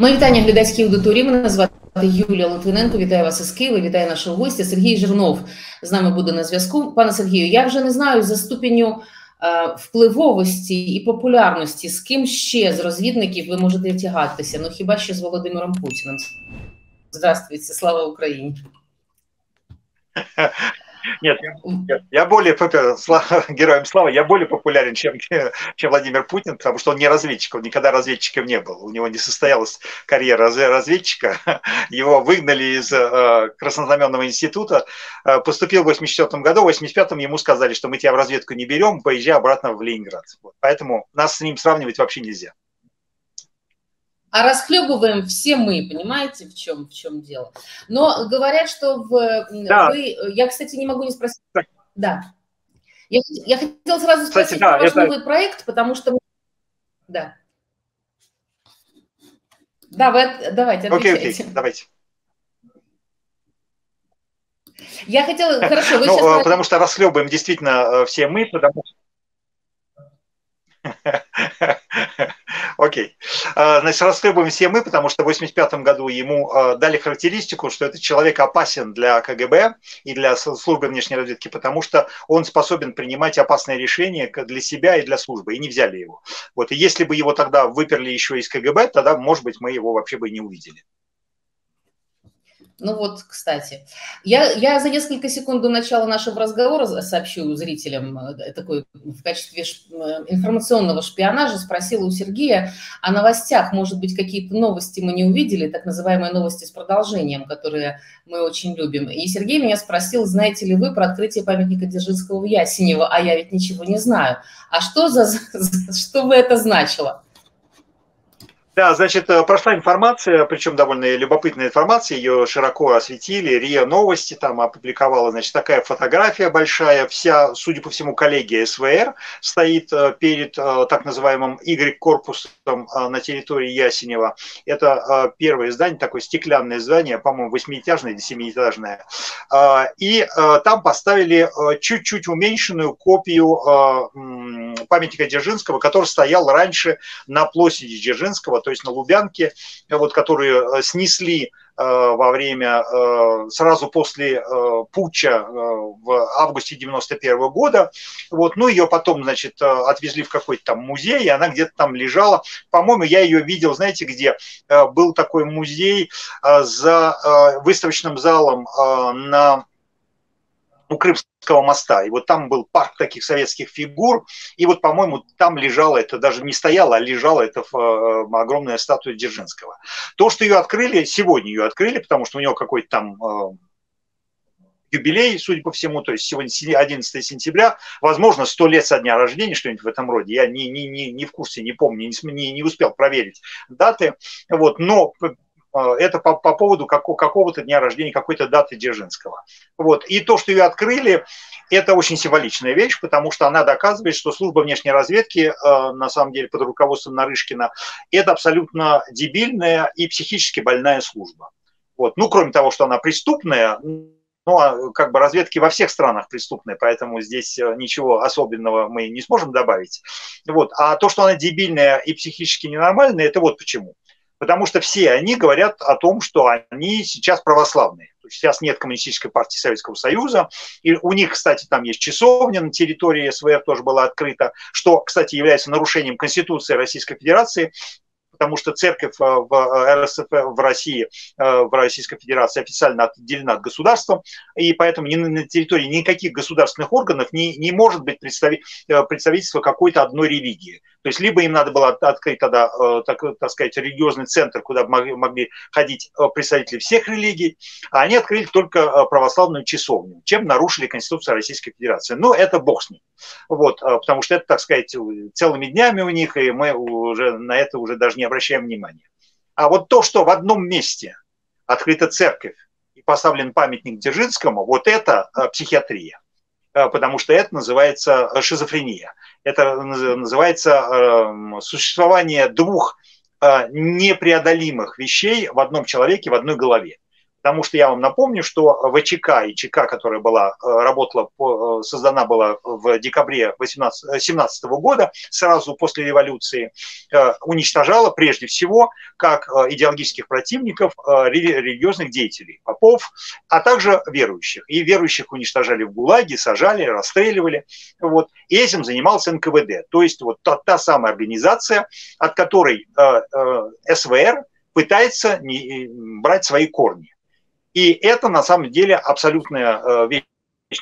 Мої вітання глядацькій аудиторії. Мене звати Юлія Литвиненко. Вітаю вас із Києва. Вітаю нашого гостя. Сергій Жирнов з нами буде на зв'язку. Пане Сергію, я вже не знаю за ступеню е, впливовості і популярності, з ким ще з розвідників ви можете тягатися. Ну хіба що з Володимиром Путіним? Здравствуйте, слава Україні. Нет, я, я более героем славы, я более популярен, чем, чем Владимир Путин, потому что он не разведчик, он никогда разведчиком не был. У него не состоялась карьера разведчика. Его выгнали из э, Краснознаменного института. Э, поступил в 84 году, в 85-м ему сказали, что мы тебя в разведку не берем, поезжай обратно в Ленинград. Поэтому нас с ним сравнивать вообще нельзя. А расхлебываем все мы, понимаете, в чем, в чем дело. Но говорят, что в, да. вы... Я, кстати, не могу не спросить... Да. Я, я хотела сразу спросить кстати, да, про ваш это... новый проект, потому что... Да. Да, вы, давайте, отвечайте. Окей, окей, давайте. Я хотела... Хорошо, вы ну, сейчас... Потому что расхлебываем действительно э, все мы, потому что... Окей. А, значит, расхлебываем все мы, потому что в 1985 году ему а, дали характеристику, что этот человек опасен для КГБ и для службы внешней разведки, потому что он способен принимать опасные решения для себя и для службы, и не взяли его. Вот, и если бы его тогда выперли еще из КГБ, тогда, может быть, мы его вообще бы не увидели. Ну вот, кстати, я, я за несколько секунд до начала нашего разговора сообщу зрителям э, такой в качестве э, информационного шпионажа спросила у Сергея о новостях. Может быть, какие-то новости мы не увидели, так называемые новости с продолжением, которые мы очень любим. И Сергей меня спросил, знаете ли вы про открытие памятника Дзержинского в Ясенево, а я ведь ничего не знаю. А что, за, что бы это значило? Да, значит, э, прошла информация, причем довольно любопытная информация, ее широко осветили, РИА Новости там опубликовала, значит, такая фотография большая, вся, судя по всему, коллегия СВР стоит э, перед э, так называемым Y-корпусом на территории Ясенева. Это первое здание, такое стеклянное здание, по-моему, восьмиэтажное или семиэтажное. И там поставили чуть-чуть уменьшенную копию памятника Дзержинского, который стоял раньше на площади Дзержинского, то есть на Лубянке, вот, которые э, снесли э, во время, э, сразу после путча в августе 91 года. Вот, ну, ее потом, значит, отвезли в какой-то там музей, и она где-то там лежала. По-моему, я ее видел, знаете, где? Был такой музей за выставочным залом на у Крымского моста. И вот там был парк таких советских фигур. И вот, по-моему, там лежала, это даже не стояла, а лежала эта э, огромная статуя Дзержинского. То, что ее открыли, сегодня ее открыли, потому что у него какой-то там э, юбилей, судя по всему, то есть сегодня 11 сентября, возможно, 100 лет со дня рождения, что-нибудь в этом роде. Я не, не, не, не в курсе, не помню, не, не успел проверить даты. Вот, но это по, по поводу какого-то дня рождения, какой-то даты Дзержинского. Вот. И то, что ее открыли, это очень символичная вещь, потому что она доказывает, что служба внешней разведки, э, на самом деле под руководством Нарышкина, это абсолютно дебильная и психически больная служба. Вот. Ну, кроме того, что она преступная, ну, а как бы разведки во всех странах преступные, поэтому здесь э, ничего особенного мы не сможем добавить. Вот. А то, что она дебильная и психически ненормальная, это вот почему потому что все они говорят о том, что они сейчас православные. То есть сейчас нет коммунистической партии Советского Союза, и у них, кстати, там есть часовня на территории СВР тоже была открыта, что, кстати, является нарушением Конституции Российской Федерации, потому что церковь э, в э, РСФ, в России, э, в Российской Федерации официально отделена от государства, и поэтому на территории никаких государственных органов не, не может быть представительства какой-то одной религии. То есть либо им надо было открыть тогда, так, так сказать, религиозный центр, куда могли, ходить представители всех религий, а они открыли только православную часовню, чем нарушили Конституцию Российской Федерации. Но это бог с ним. Вот, потому что это, так сказать, целыми днями у них, и мы уже на это уже даже не обращаем внимания. А вот то, что в одном месте открыта церковь и поставлен памятник Дзержинскому, вот это э, психиатрия. Э, потому что это называется э, шизофрения. Это называется эм, существование двух непреодолимых вещей в одном человеке, в одной голове. Потому что я вам напомню, что ВЧК и ЧК, которая была, э, работала, э, создана была в декабре 2017 года, сразу после революции, э, уничтожала прежде всего как идеологических противников религиозных деятелей, попов, а также верующих. И верующих уничтожали в ГУЛАГе, сажали, расстреливали. Вот. И этим занимался НКВД. То есть вот та, та самая организация, от которой СВР пытается брать свои корни. И это на самом деле абсолютная э, вещь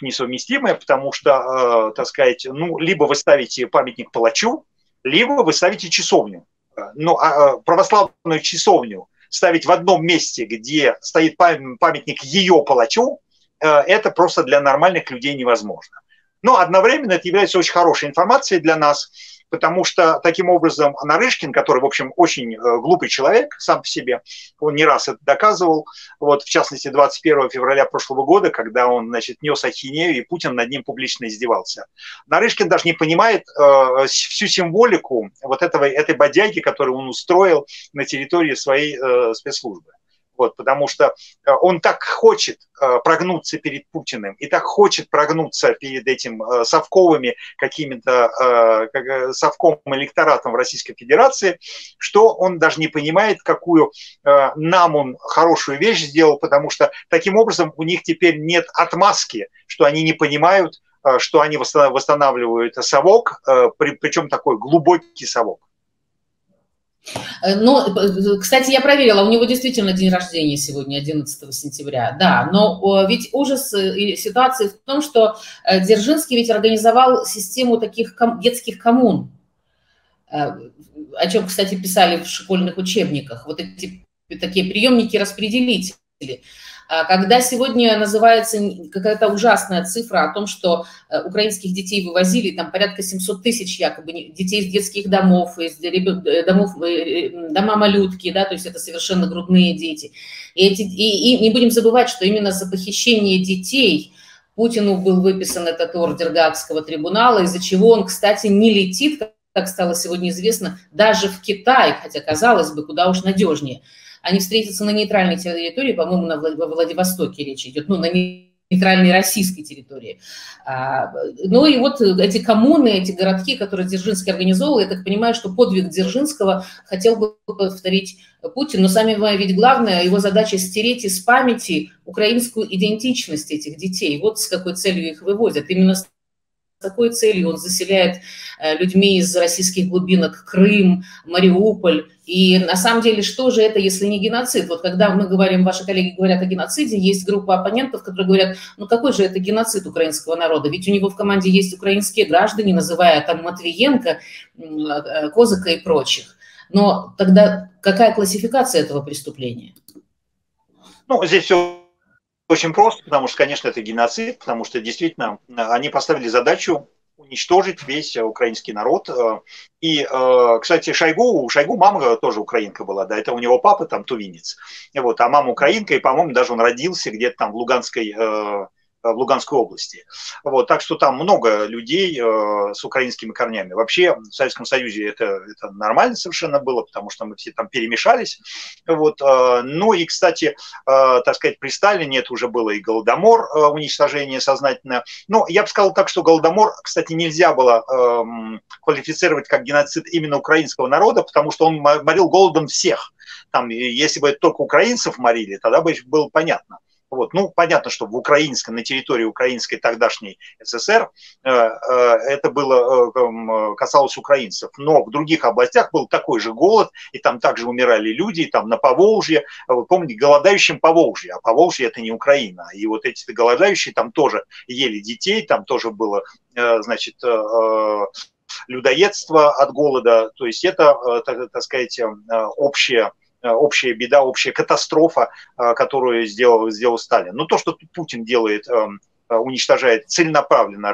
несовместимая, потому что, э, так сказать, ну, либо вы ставите памятник палачу, либо вы ставите часовню. Э, ну, а православную часовню ставить в одном месте, где стоит памятник ее палачу, это просто для нормальных людей невозможно. Но одновременно это является очень хорошей информацией для нас, потому что таким образом Нарышкин, который, в общем, очень э, глупый человек сам по себе, он не раз это доказывал, вот, в частности, 21 февраля прошлого года, когда он, значит, нес ахинею, и Путин над ним публично издевался. Нарышкин даже не понимает э, всю символику вот этого, этой бодяги, которую он устроил на территории своей э, спецслужбы. Вот, потому что э, он так хочет э, прогнуться перед Путиным и так хочет прогнуться перед этим э, совковыми какими-то совком электоратом в Российской Федерации, что он даже не понимает, какую нам он хорошую вещь сделал, потому что таким образом у них теперь нет отмазки, что они не понимают, что они восстанавливают совок, причем такой глубокий совок. Э, но, э, кстати, я проверила, у него действительно день рождения сегодня, 11 сентября, да, но ведь ужас и ситуации в том, что э, Дзержинский ведь организовал систему таких детских коммун, о чем, кстати, писали в школьных учебниках, вот эти такие приемники-распределители – когда сегодня называется какая-то ужасная цифра о том, что э, украинских детей вывозили, там порядка 700 тысяч якобы детей из детских домов, из э, домов, э, дома малютки, да, то есть это совершенно грудные дети. И, эти, и, и не будем забывать, что именно за похищение детей Путину был выписан этот ордер Гаагского трибунала, из-за чего он, кстати, не летит, как стало сегодня известно, даже в Китай, хотя, казалось бы, куда уж надежнее – они встретятся на нейтральной территории, по-моему, на во Владивостоке речь идет, ну, на нейтральной российской территории. А, ну и вот эти коммуны, эти городки, которые Дзержинский организовал, я так понимаю, что подвиг Дзержинского хотел бы повторить Путин, но сами вы ведь главное, его задача стереть из памяти украинскую идентичность этих детей. Вот с какой целью их вывозят. Именно с такой целью он заселяет э, людьми из российских глубинок Крым, Мариуполь. И на самом деле, что же это, если не геноцид? Вот когда мы говорим, ваши коллеги говорят о геноциде, есть группа оппонентов, которые говорят, ну какой же это геноцид украинского народа? Ведь у него в команде есть украинские граждане, называя там Матвиенко, э, Козыка и прочих. Но тогда какая классификация этого преступления? Ну, здесь все очень просто, потому что, конечно, это геноцид, потому что действительно э, они поставили задачу уничтожить весь украинский народ. Э, и, э, кстати, Шойгу, у Шойгу мама тоже украинка была, да, это у него папа там тувинец. Вот, а мама украинка, и, по-моему, даже он родился где-то там в Луганской Э, в Луганской области. Вот, так что там много людей э, с украинскими корнями. Вообще в Советском Союзе это, это нормально совершенно было, потому что мы все там перемешались. Вот, э, ну и, кстати, э, так сказать, при Сталине это уже было и Голодомор, э, уничтожение сознательно. Но я бы сказал так, что Голодомор, кстати, нельзя было э, квалифицировать как геноцид именно украинского народа, потому что он морил голодом всех. Там, если бы только украинцев морили, тогда бы было понятно. Вот. Ну, понятно, что в украинском, на территории украинской тогдашней СССР э, э, это было, э, касалось украинцев. Но в других областях был такой же голод, и там также умирали люди, и там на Поволжье, вы помните, голодающим Поволжье, а Поволжье это не Украина. И вот эти голодающие там тоже ели детей, там тоже было, значит, людоедство от голода. То есть это, так, так сказать, общее Э, общая беда, общая катастрофа, э, которую сделал, сделал Сталин. Но то, что Путин делает, эм, э, уничтожает целенаправленно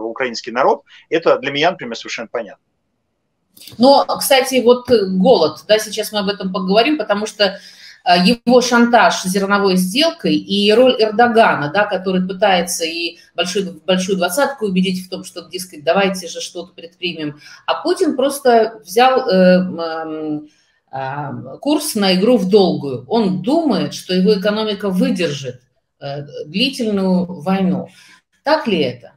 украинский народ, это для меня, например, совершенно понятно. Но, кстати, вот голод, да, сейчас мы об этом поговорим, потому что его шантаж зерновой сделкой и роль Эрдогана, да, который пытается и большую, большую двадцатку убедить в том, что, дескать, давайте же что-то предпримем. А Путин просто взял э, курс на игру в долгую. Он думает, что его экономика выдержит длительную войну. Так ли это?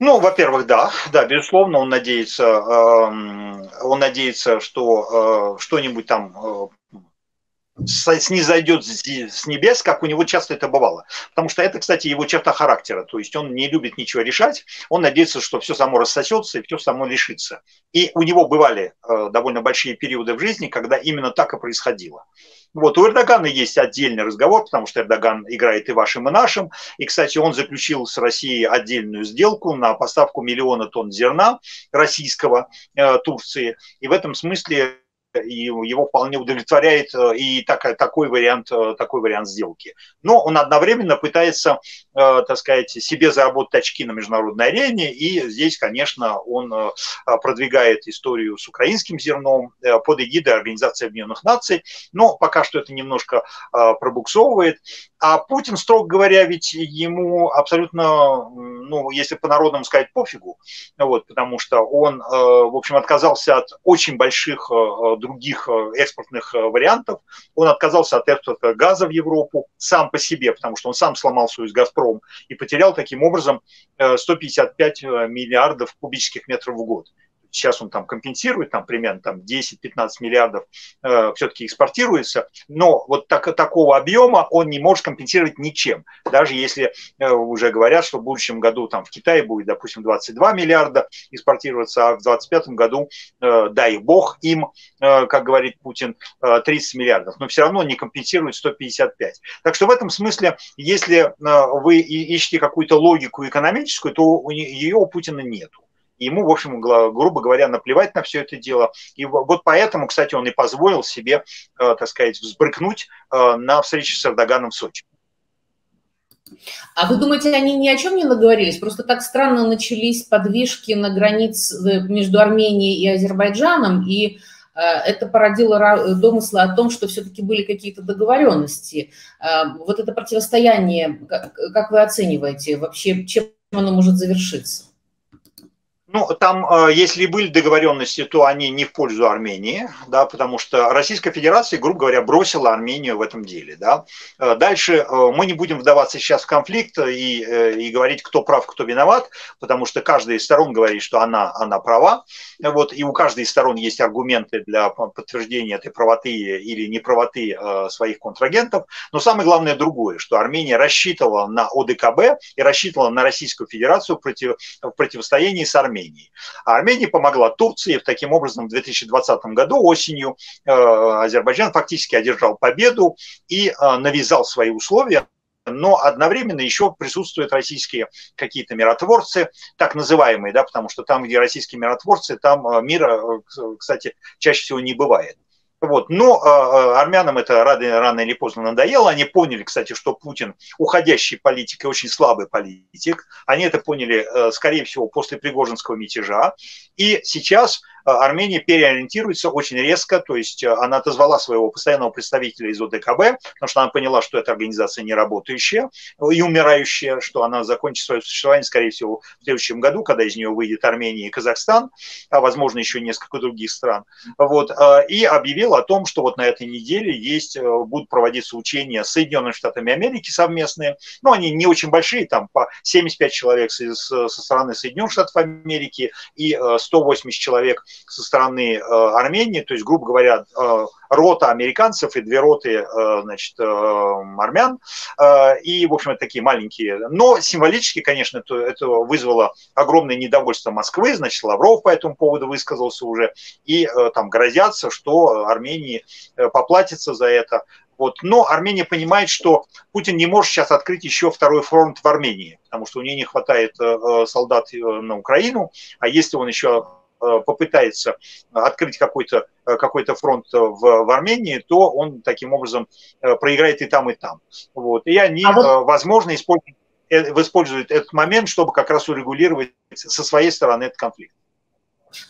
Ну, во-первых, да, да, безусловно, он надеется, он надеется, что э, что-нибудь там э, снизойдет с небес, как у него часто это бывало. Потому что это, кстати, его черта характера. То есть он не любит ничего решать, он надеется, что все само рассосется и все само решится. И у него бывали э, довольно большие периоды в жизни, когда именно так и происходило. Вот, у Эрдогана есть отдельный разговор, потому что Эрдоган играет и вашим, и нашим. И, кстати, он заключил с Россией отдельную сделку на поставку миллиона тонн зерна российского э, Турции. И в этом смысле и его вполне удовлетворяет э, и так, такой, вариант, э, такой вариант сделки. Но он одновременно пытается, э, так сказать, себе заработать очки на международной арене, и здесь, конечно, он продвигает историю с украинским зерном под эгидой Организации Объединенных Наций, но пока что это немножко пробуксовывает. А Путин, строго говоря, ведь ему абсолютно, ну, если по-народному сказать, пофигу, вот, потому что он, в общем, отказался от очень больших других э, экспортных э, вариантов. Он отказался от экспорта газа в Европу сам по себе, потому что он сам сломал союз «Газпром» и потерял таким образом 155 э, миллиардов кубических метров в год сейчас он там компенсирует, там примерно там 10-15 миллиардов э, все-таки экспортируется, но вот так, такого объема он не может компенсировать ничем. Даже если э, уже говорят, что в будущем году там в Китае будет, допустим, 22 миллиарда экспортироваться, а в 2025 году, э, дай бог им, э, как говорит Путин, э, 30 миллиардов, но все равно не компенсирует 155. Так что в этом смысле, если э, вы ищете какую-то логику экономическую, то ее у Путина нету. Ему, в общем, грубо говоря, наплевать на все это дело. И вот поэтому, кстати, он и позволил себе, э, так сказать, взбрыкнуть э, на встрече с Эрдоганом в Сочи. А вы думаете, они ни о чем не наговорились? Просто так странно начались подвижки на границе между Арменией и Азербайджаном, и э, это породило домыслы о том, что все-таки были какие-то договоренности. Вот это противостояние, как вы оцениваете вообще, чем оно может завершиться? Ну, там, э, если были договоренности, то они не в пользу Армении, да, потому что Российская Федерация, грубо говоря, бросила Армению в этом деле. Да. Э, дальше э, мы не будем вдаваться сейчас в конфликт и, и говорить, кто прав, кто виноват, потому что каждая из сторон говорит, что она, она права, вот, и у каждой из сторон есть аргументы для подтверждения этой правоты или неправоты своих контрагентов. Но самое главное другое, что Армения рассчитывала на ОДКБ и рассчитывала на Российскую Федерацию в противостоянии с Арменией. Армении. А Армения помогла Турции, таким образом в 2020 году осенью э, Азербайджан фактически одержал победу и э, навязал свои условия но одновременно еще присутствуют российские какие-то миротворцы, так называемые, да, потому что там, где российские миротворцы, там э, мира, кстати, чаще всего не бывает. Вот. Но э, армянам это рано, рано или поздно надоело. Они поняли, кстати, что Путин уходящий политик и очень слабый политик. Они это поняли, э, скорее всего, после Пригожинского мятежа. И сейчас Армения переориентируется очень резко, то есть э, она отозвала своего постоянного представителя из ОДКБ, потому что она поняла, что эта организация не работающая и умирающая, что она закончит свое существование, скорее всего, в следующем году, когда из нее выйдет Армения и Казахстан, а возможно еще несколько других стран. Вот, э, и объявила о том, что вот на этой неделе есть, будут проводиться учения с Соединенными Штатами Америки совместные, но они не очень большие, там по 75 человек со стороны Соединенных Штатов Америки и 180 человек со стороны э, Армении, то есть, грубо говоря, э, рота американцев и две роты, э, значит, армян, и, в общем, это такие маленькие, но символически, конечно, это, это вызвало огромное недовольство Москвы, значит, Лавров по этому поводу высказался уже, и там грозятся, что Армении поплатится за это, вот. Но Армения понимает, что Путин не может сейчас открыть еще второй фронт в Армении, потому что у нее не хватает солдат на Украину, а если он еще попытается открыть какой-то какой фронт в, в Армении, то он таким образом э, проиграет и там, и там. Вот. И они, а вот... Э, возможно, используют, используют этот момент, чтобы как раз урегулировать со своей стороны этот конфликт.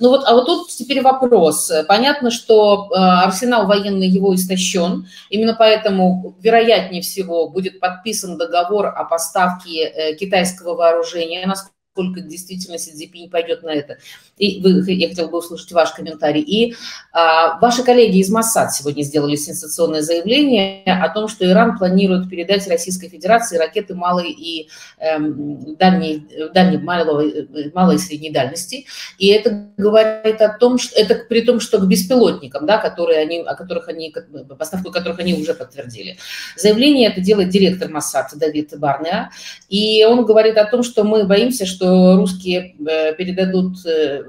Ну вот, а вот тут теперь вопрос. Понятно, что арсенал военный его истощен, именно поэтому, вероятнее всего, будет подписан договор о поставке китайского вооружения, насколько насколько действительно Си Цзиньпинь пойдет на это. И вы, я хотела бы услышать ваш комментарий. И а, ваши коллеги из Моссад сегодня сделали сенсационное заявление о том, что Иран планирует передать Российской Федерации ракеты малой и эм, дальней, дальней малой, малой и средней дальности. И это говорит о том, что это при том, что к беспилотникам, да, которые они, о которых они, поставку которых они уже подтвердили. Заявление это делает директор Моссад Давид Барнеа. И он говорит о том, что мы боимся, что русские э, передадут, э,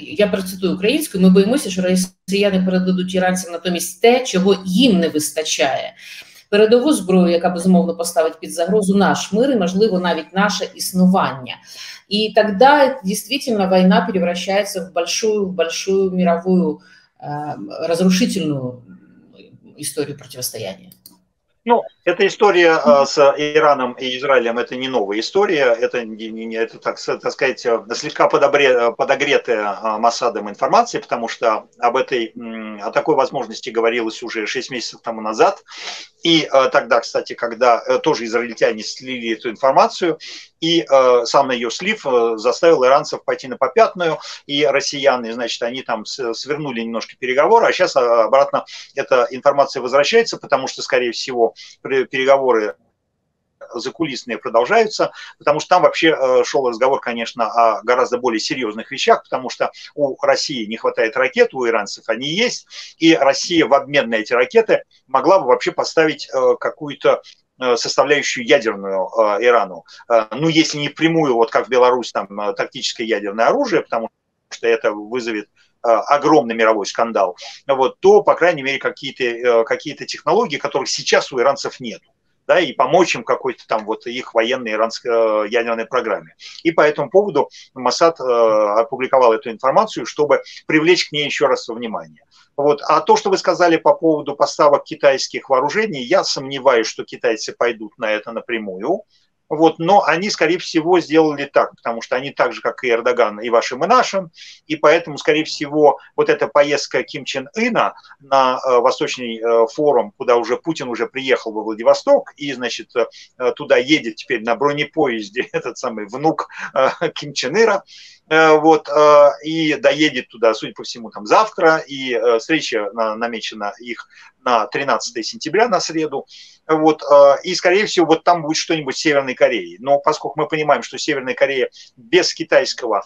я процитую українською, ми боїмося, що росіяни передадуть іранцям натомість те, чого їм не вистачає. Передову зброю, яка безумовно поставить під загрозу наш мир і, можливо, навіть наше існування. И тогда действительно война превращается в большую, большую мировую э, разрушительную историю противостояния. Ну, эта история э, с Ираном и Израилем это не новая история, это, это так, так сказать, слегка подобре, подогретая э, Масадом информация, потому что об этой, о такой возможности говорилось уже 6 месяцев тому назад. И э, тогда, кстати, когда тоже израильтяне слили эту информацию, и э, сам ее слив э, заставил иранцев пойти на попятную, и россияне, значит, они там свернули немножко переговоры, а сейчас обратно эта информация возвращается, потому что, скорее всего, переговоры закулисные продолжаются, потому что там вообще э, шел разговор, конечно, о гораздо более серьезных вещах, потому что у России не хватает ракет, у иранцев они есть, и Россия в обмен на эти ракеты могла бы вообще поставить э, какую-то Э, составляющую ядерную Ирану. Ну, если не прямую, вот как в Беларусь, там, тактическое ядерное оружие, потому что это вызовет огромный мировой скандал, вот, то, по крайней мере, какие-то какие технологии, которых сейчас у иранцев нет да, и помочь им какой-то там вот их военной иранской ядерной программе. И по этому поводу Масад опубликовал эту информацию, чтобы привлечь к ней еще раз внимание. Вот. А то, что вы сказали по поводу поставок китайских вооружений, я сомневаюсь, что китайцы пойдут на это напрямую. Вот, но они, скорее всего, сделали так, потому что они так же, как и Эрдоган, и вашим, и нашим, и поэтому, скорее всего, вот эта поездка Ким Чен Ына на э, Восточный э, форум, куда уже Путин уже приехал во Владивосток, и, значит, э, туда едет теперь на бронепоезде этот самый внук Ким Чен Ира, вот, и доедет туда, судя по всему, там завтра, и встреча намечена их на 13 сентября, на среду, вот, и, скорее всего, вот там будет что-нибудь Северной Кореей. Но поскольку мы понимаем, что Северная Корея без китайского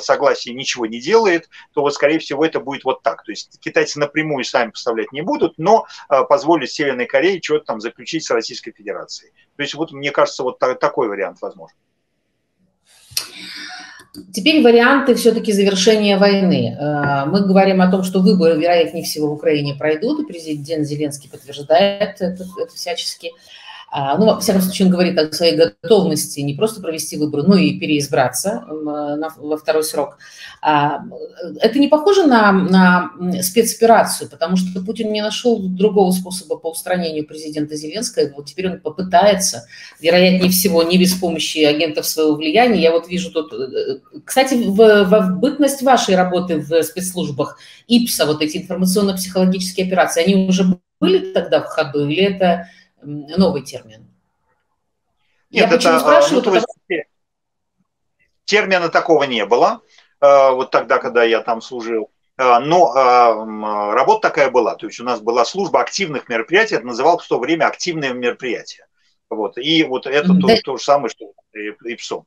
согласия ничего не делает, то вот, скорее всего, это будет вот так. То есть китайцы напрямую сами поставлять не будут, но позволят Северной Корее что-то там заключить с Российской Федерацией. То есть вот, мне кажется, вот такой вариант возможен. Теперь варианты все-таки завершения войны. Э, мы говорим о том, что выборы, вероятнее всего, в Украине пройдут, и президент Зеленский подтверждает это, это всячески. А, ну, во всяком случае, он говорит о своей готовности не просто провести выборы, но и переизбраться на, во второй срок. А, это не похоже на, на спецоперацию, потому что Путин не нашел другого способа по устранению президента Зеленского. Вот теперь он попытается, вероятнее всего, не без помощи агентов своего влияния. Я вот вижу тут... Э, кстати, в, в бытность вашей работы в спецслужбах ИПСа, вот эти информационно-психологические операции, они уже были тогда в ходу или это новый термин. Нет, Я это, почему а, спрашиваю, ну, потому... термина такого не было, а, вот тогда, когда я там служил. А, но работа такая была, то есть у нас была служба активных мероприятий, это называлось в то время активные мероприятия. Вот. И вот это да. то, то же самое, что и ПСО.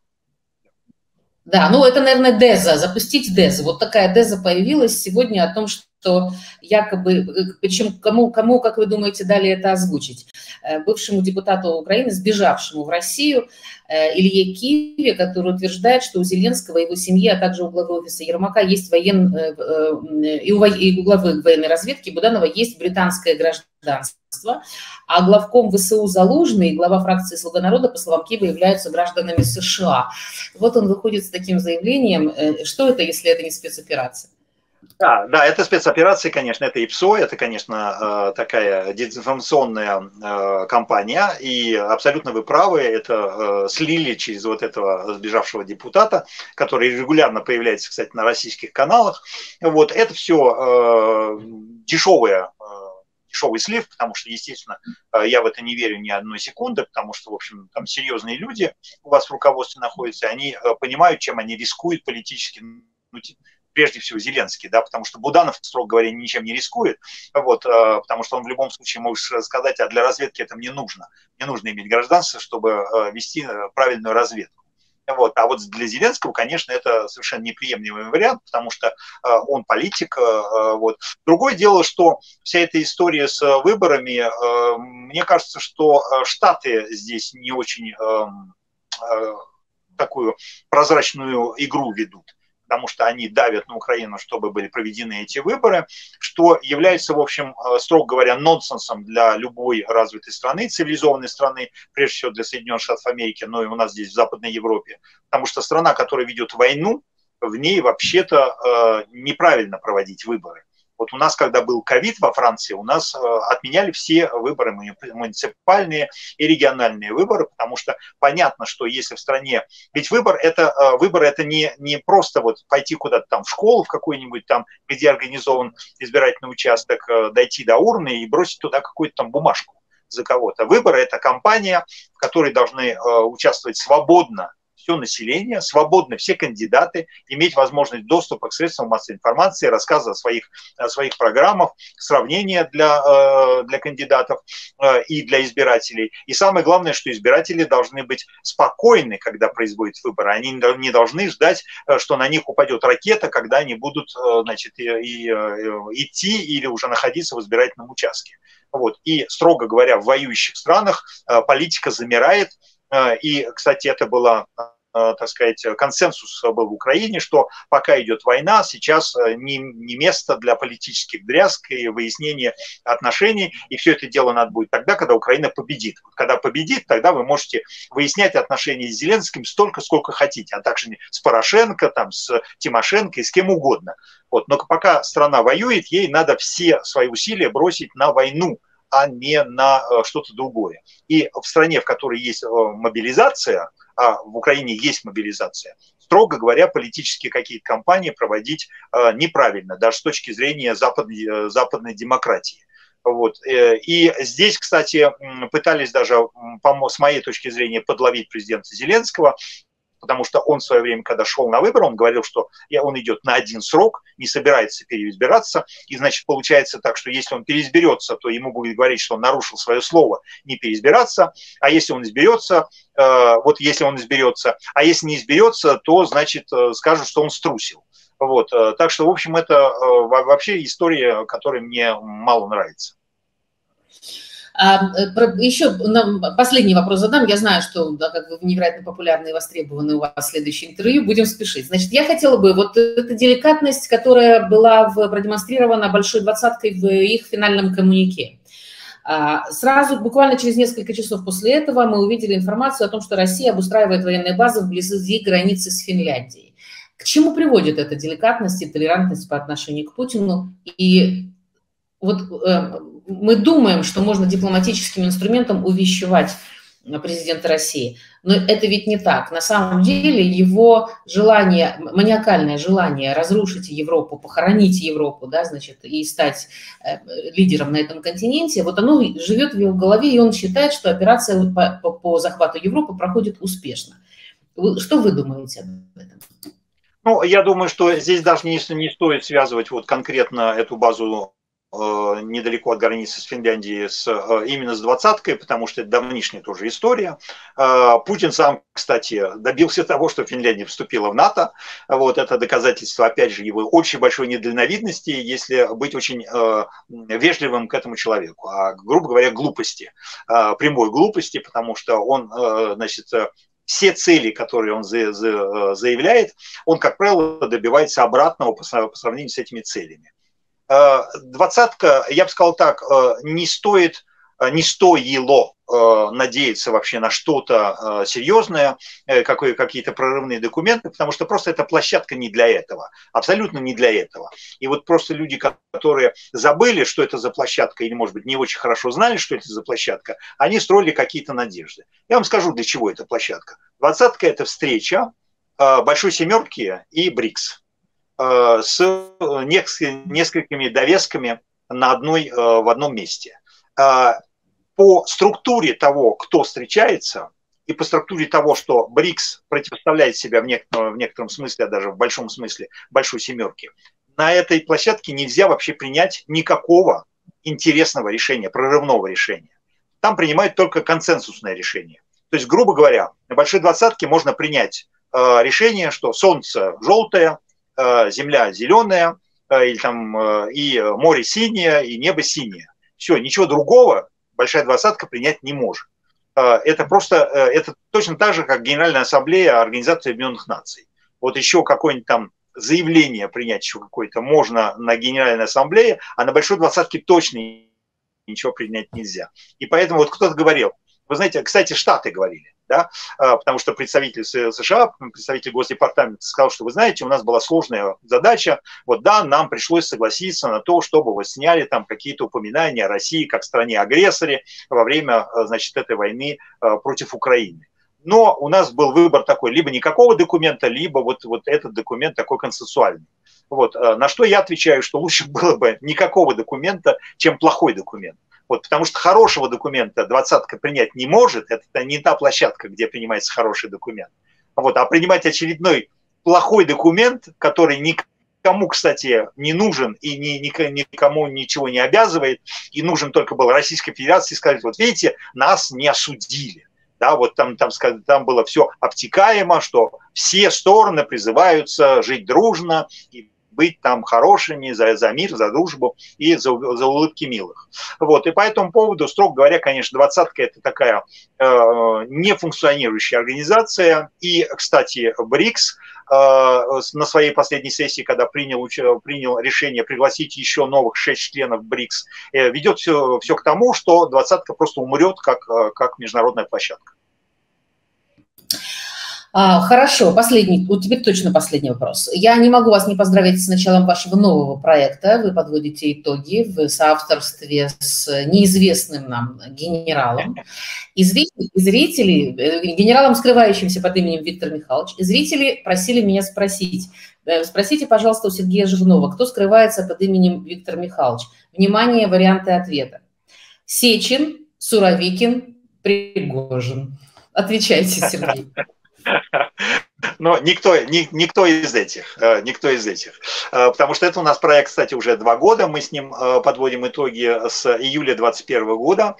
Да, ну это, наверное, Деза, запустить Деза. Вот такая Деза появилась сегодня о том, что якобы, причем кому, кому, как вы думаете, дали это озвучить? Э, бывшему депутату Украины, сбежавшему в Россию, э, Илье Киеве, который утверждает, что у Зеленского и его семьи, а также у главы офиса Ермака есть воен... Э, и у главы военной разведки Буданова есть британское гражданство, а главком ВСУ Залужный и глава фракции «Слуга народа», по словам Киева, являются гражданами США. Вот он выходит с таким заявлением. Что это, если это не спецоперация? Да, да, это спецоперации, конечно, это ИПСО, это, конечно, э, такая дезинформационная э, кампания, и абсолютно вы правы, это э, слили через вот этого сбежавшего депутата, который регулярно появляется, кстати, на российских каналах. Вот, это все дешевые дешевый слив, потому что, естественно, я в это не верю ни одной секунды, потому что, в общем, там серьезные люди у вас в руководстве находятся, они понимают, чем они рискуют политически, ну, прежде всего Зеленский, да, потому что Буданов, строго говоря, ничем не рискует, вот, э, потому что он в любом случае может сказать, а для разведки это мне нужно. Мне нужно иметь гражданство, чтобы э, вести э, правильную разведку. Вот. А вот для Зеленского, конечно, это совершенно неприемлемый вариант, потому что э, он политик. Э, вот. Другое дело, что вся эта история с выборами, э, мне кажется, что Штаты здесь не очень э, э, такую прозрачную игру ведут потому что они давят на Украину, чтобы были проведены эти выборы, что является, в общем, э, строго говоря, нонсенсом для любой развитой страны, цивилизованной страны, прежде всего для Соединенных Штатов Америки, но и у нас здесь, в Западной Европе, потому что страна, которая ведет войну, в ней вообще-то э, неправильно проводить выборы. Вот у нас, когда был ковид во Франции, у нас э, отменяли все выборы муниципальные и региональные выборы, потому что понятно, что если в стране... Ведь выбор это, э, выбор это не, не просто вот пойти куда-то там в школу в какую-нибудь там, где организован избирательный участок, э, дойти до урны и бросить туда какую-то там бумажку за кого-то. Выборы – это кампания, в которой должны участвовать свободно все население, свободно все кандидаты, иметь возможность доступа к средствам массовой информации, рассказа о своих, о своих программах, сравнения для, э, для кандидатов э, и для избирателей. И самое главное, что избиратели должны быть спокойны, когда производят выборы. Они не должны ждать, э, что на них упадет ракета, когда они будут значит, и, и, идти или уже находиться в избирательном участке. Вот. И, строго говоря, в воюющих странах политика замирает, и, кстати, это было э, так сказать, консенсус был в Украине, что пока идет война, сейчас э, не, не место для политических дрязг и выяснения отношений, и все это дело надо будет тогда, когда Украина победит. Когда победит, тогда вы можете выяснять отношения с Зеленским столько, сколько хотите, а также с Порошенко, там, с Тимошенко и с кем угодно. Вот. Но пока страна воюет, ей надо все свои усилия бросить на войну, а не на э, что-то другое. И в стране, в которой есть э, мобилизация, а в Украине есть мобилизация, строго говоря, политические какие-то кампании проводить э, неправильно, даже с точки зрения западной, западной демократии. Вот. И здесь, кстати, пытались даже, с моей точки зрения, подловить президента Зеленского, потому что он в свое время, когда шел на выборы, он говорил, что он идет на один срок, не собирается переизбираться, и значит получается так, что если он переизберется, то ему будет говорить, что он нарушил свое слово не переизбираться, а если он изберется, э, вот если он изберется, а если не изберется, то значит э, скажут, что он струсил. Вот. Э, так что, в общем, это вообще история, которая мне мало нравится. А, э, еще последний вопрос задам. Я знаю, что да, как вы невероятно популярны и востребованы у вас следующее интервью. Будем спешить. Значит, я хотела бы, вот эта деликатность, которая была в, продемонстрирована Большой двадцаткой в их финальном коммунике. А, сразу, буквально через несколько часов после этого, мы увидели информацию о том, что Россия обустраивает военные базы вблизи границы с Финляндией. К чему приводит эта деликатность и толерантность по отношению к Путину? И вот э, мы думаем, что можно дипломатическим инструментом увещевать президента России. Но это ведь не так. На самом деле его желание, маниакальное желание разрушить Европу, похоронить Европу, да, значит, и стать э, лидером на этом континенте, вот оно живет в его голове, и он считает, что операция по, по, захвату Европы проходит успешно. Что вы думаете об этом? Ну, я думаю, что здесь даже не, не стоит связывать вот конкретно эту базу Э, недалеко от границы с Финляндией с, э, именно с двадцаткой, потому что это давнишняя тоже история. Э, Путин сам, кстати, добился того, что Финляндия вступила в НАТО. Вот это доказательство, опять же, его очень большой недальновидности, если быть очень вежливым к этому человеку, а, грубо говоря, глупости, прямой глупости, потому что он, значит, все цели, которые он заявляет, он, как правило, добивается обратного по сравнению с этими целями. Э, двадцатка, я бы сказал так, э, не стоит, э, не стоило надеяться вообще на что-то серьезное, какие-то прорывные документы, потому что просто эта площадка не для этого, абсолютно не для этого. И вот просто люди, которые забыли, что это за площадка, или, может быть, не очень хорошо знали, что это за площадка, они строили какие-то надежды. Я вам скажу, для чего эта площадка. Двадцатка – это встреча Большой Семерки и БРИКС. Э, с несколькими довесками на одной, в одном месте. По структуре того, кто встречается, и по структуре того, что БРИКС противоставляет себя в некотором, в некотором смысле, а даже в большом смысле, большой семерке, на этой площадке нельзя вообще принять никакого интересного решения, прорывного решения. Там принимают только консенсусное решение. То есть, грубо говоря, на большой двадцатке можно принять э, решение, что Солнце желтое, э, Земля зеленая, э, или там, э, и море синее, и небо синее. Все, ничего другого большая двадцатка принять не может. Э, это просто, э, это точно так же, как Генеральная Ассамблея Организации Объединенных Наций. Вот еще какое-нибудь там заявление принять еще какое-то можно на Генеральной Ассамблее, а на Большой Двадцатке точно ничего принять нельзя. И поэтому вот кто-то говорил, вы знаете, кстати, Штаты говорили, да, а, потому что представитель США, представитель Госдепартамента сказал, что вы знаете, у нас была сложная задача, вот да, нам пришлось согласиться на то, чтобы вы сняли там какие-то упоминания о России как стране-агрессоре во время, а, значит, этой войны а, против Украины. Но у нас был выбор такой, либо никакого документа, либо вот, вот этот документ такой консенсуальный. Вот, на что я отвечаю, что лучше было бы никакого документа, чем плохой документ. Вот, потому что хорошего документа двадцатка принять не может, это не та площадка, где принимается хороший документ. Вот, а принимать очередной плохой документ, который никому, кстати, не нужен и ни, никому ничего не обязывает, и нужен только был Российской Федерации сказать, вот видите, нас не осудили. Да, вот там, там, там было все обтекаемо, что все стороны призываются жить дружно и быть там хорошими за, за мир, за дружбу и за, за улыбки милых. Вот. И по этому поводу, строго говоря, конечно, двадцатка это такая э, нефункционирующая организация. И, кстати, БРИКС э, на своей последней сессии, когда принял, принял решение пригласить еще новых шесть членов БРИКС, э, ведет все, все к тому, что двадцатка просто умрет как, э, как международная площадка. А, хорошо, последний, вот теперь точно последний вопрос. Я не могу вас не поздравить с началом вашего нового проекта. Вы подводите итоги в соавторстве с неизвестным нам генералом. И зрители, и зрители э, генералом, скрывающимся под именем Виктор Михайлович, зрители просили меня спросить, э, спросите, пожалуйста, у Сергея Жирнова, кто скрывается под именем Виктор Михайлович? Внимание, варианты ответа. Сечин, Суровикин, Пригожин. Отвечайте, Сергей. Но никто, ни, никто из этих, э, никто из этих. Э, потому что это у нас проект, кстати, уже два года. Мы с ним э, подводим итоги с июля 2021 года.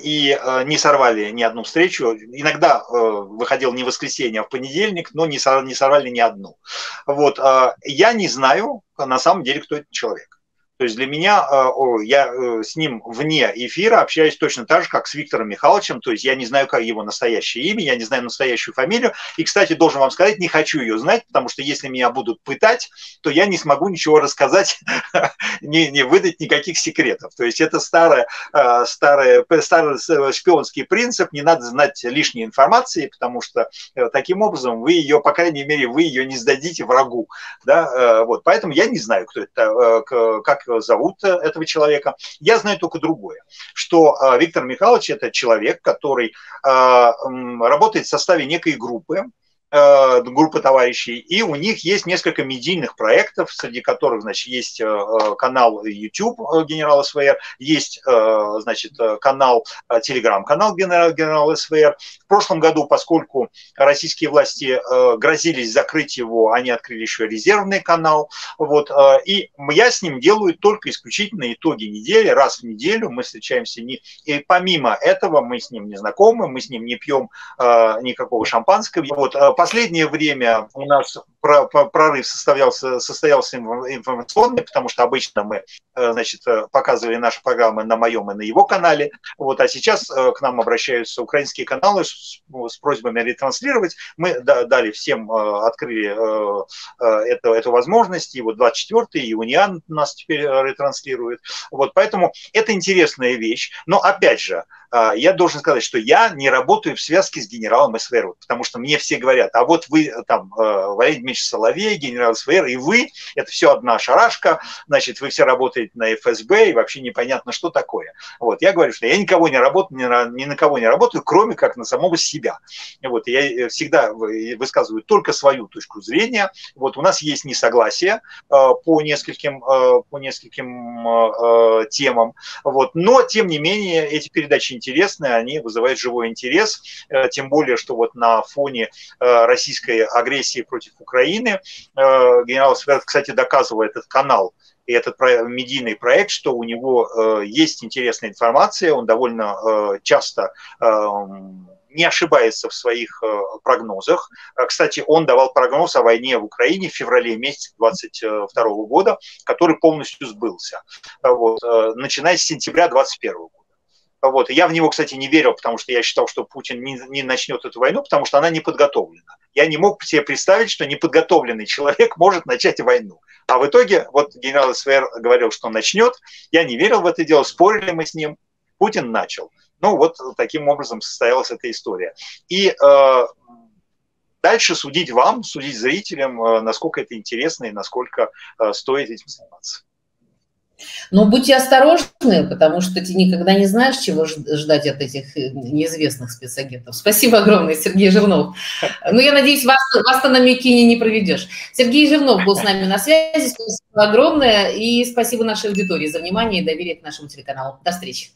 И не сорвали ни одну встречу. Иногда выходил не в воскресенье, а в понедельник, но не сорвали ни одну. Вот. Я не знаю, на самом деле, кто этот человек. То есть для меня, э, я э, с ним вне эфира общаюсь точно так же, как с Виктором Михайловичем, то есть я не знаю, как его настоящее имя, я не знаю настоящую фамилию, и, кстати, должен вам сказать, не хочу ее знать, потому что если меня будут пытать, то я не смогу ничего рассказать, не, не выдать никаких секретов. То есть это старый, э, старый, старый шпионский принцип, не надо знать лишней информации, потому что таким образом вы ее, по крайней мере, вы ее не сдадите врагу. Да? Вот. Поэтому я не знаю, кто это, как зовут э, этого человека. Я знаю только другое, что э, Виктор Михайлович – это человек, который э, работает в составе некой группы, Э, группы товарищей, и у них есть несколько медийных проектов, среди которых, значит, есть э, канал YouTube Генерал СВР, есть, э, значит, канал, телеграм-канал Генерал СВР. В прошлом году, поскольку российские власти грозились закрыть его, они открыли еще резервный канал, вот, и я с ним делаю только исключительно итоги недели, раз в неделю мы встречаемся, не, и помимо этого мы с ним не знакомы, мы с ним не пьем никакого шампанского, вот, последнее время у нас прорыв состоялся, состоялся информационный, потому что обычно мы э, значит, э, показывали наши программы на моем и на его канале, вот, а сейчас э, к нам обращаются украинские каналы с, с просьбами ретранслировать. Мы дали всем, открыли эту, эту возможность, и вот 24-й, и Униан нас теперь ретранслирует. Вот, поэтому это интересная вещь, но опять же, я должен сказать, что я не работаю в связке с генералом СВР, потому что мне все говорят, а вот вы там, э, Валерий Дмитриевич Соловей, генерал СВР, и вы, это все одна шарашка, значит, вы все работаете на ФСБ, и вообще непонятно, что такое. Вот, я говорю, что я никого не работаю, ни на, ни на кого не работаю, кроме как на самого себя. Вот, я э, всегда высказываю только свою точку зрения. Вот, у нас есть несогласие э, по нескольким, по нескольким темам, вот, но, тем не менее, эти передачи интересные, они вызывают живой интерес, э, тем более, что вот на фоне э, российской агрессии против Украины э, генерал Сверд, кстати, доказывает этот канал, и этот медийный проект, что у него есть интересная информация, он довольно часто не ошибается в своих прогнозах. Кстати, он давал прогноз о войне в Украине в феврале месяце 2022 года, который полностью сбылся, вот, начиная с сентября 2021 года. Вот. я в него, кстати, не верил, потому что я считал, что Путин не, не начнет эту войну, потому что она не подготовлена. Я не мог себе представить, что неподготовленный человек может начать войну. А в итоге, вот генерал СВР говорил, что начнет. Я не верил в это дело, спорили мы с ним. Путин начал. Ну, вот таким образом состоялась эта история. И э, дальше судить вам, судить зрителям, э, насколько это интересно и насколько э, стоит этим заниматься. Но будьте осторожны, потому что ты никогда не знаешь, чего ждать от этих э, неизвестных спецагентов. Спасибо огромное, Сергей Жирнов. Ну, я надеюсь, вас, вас-то на Микине не проведешь. Сергей Жирнов был с нами на связи. Спасибо огромное. И спасибо нашей аудитории за внимание и доверие к нашему телеканалу. До встречи.